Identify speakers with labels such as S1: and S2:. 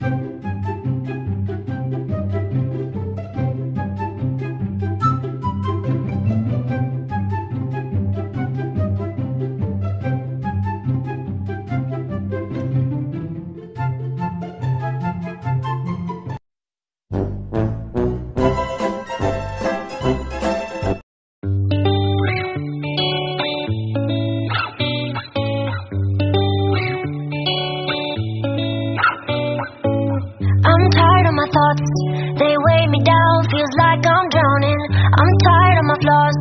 S1: Música thoughts, they weigh me down, feels like I'm drowning. I'm tired of my flaws.